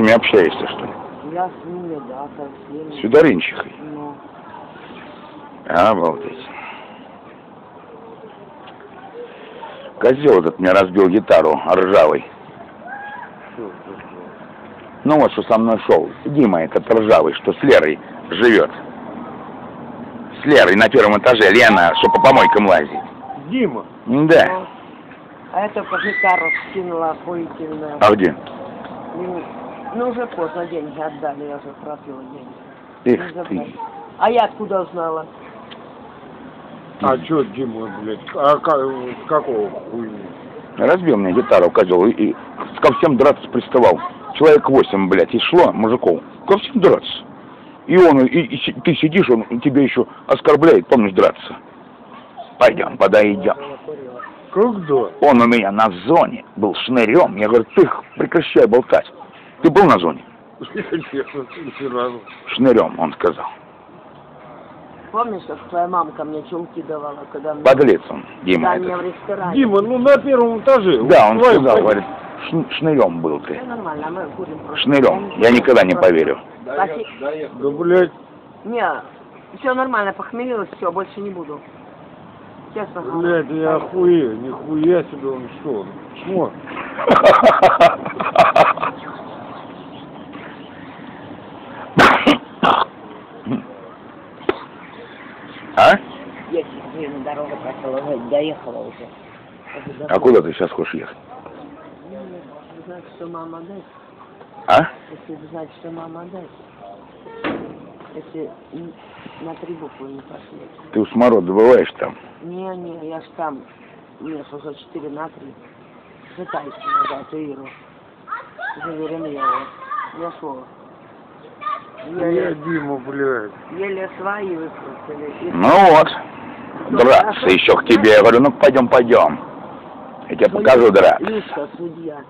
ними общаешься, что ли? Я с ними, да, со всеми. С Федоринчихой. Ну, Обалдеть. Козел этот мне разбил гитару ржавый. Ну вот, что со мной шел. Дима этот ржавый, что с Лерой живет. С Лерой на первом этаже. Лена, что по помойкам лазит. Дима, Да. А это по гитару скинула охуительная. А где? Ну, уже поздно деньги отдали, я уже пропила деньги. Эх забрали. ты. А я откуда узнала? а чё Дима, блядь, а ка- с какого хуйни? Разбил мне гитару козел и, и ко всем драться приставал. Человек восемь, блядь, и шло мужиков. Ко всем драться. И он, и, и ты сидишь, он тебя еще оскорбляет, помнишь, драться. Пойдем, подойдем. Когда? Он у меня на зоне был шнырем. Я говорю, ты прекращай болтать. Ты был на зоне? Честно, ни разу. Шнырем, он сказал. Помнишь, как твоя мамка мне чулки давала, когда мне... Подлец он, Дима Да, мне в этот. ресторане. Дима, ну на первом этаже. Да, он сказал, говорит, «Шн- шнырем был ты. Все нормально, мы курим просто. Шнырем. Я никогда не поверю. Спаси- Да, блядь, Не, все нормально, похмелилась, все, больше не буду. Честно говорю. блядь, я охуею, нихуя себе он что? Чмо? А? Я себе на дорогу просила, доехала уже. А куда ты сейчас хочешь ехать? Если знать, что мама даст, А? если знать, что мама даст, если на три буквы не пошли. Ты у смород добываешь там? Не-не, я ж там, мне ж уже четыре на три. Пытаюсь назад Иру. Заверенела. Я шла. Я Еле, Дима, блядь. еле свои Ну вот. Драться еще к тебе. Я говорю, ну пойдем, пойдем. Я тебе покажу драться. Люшка, судья.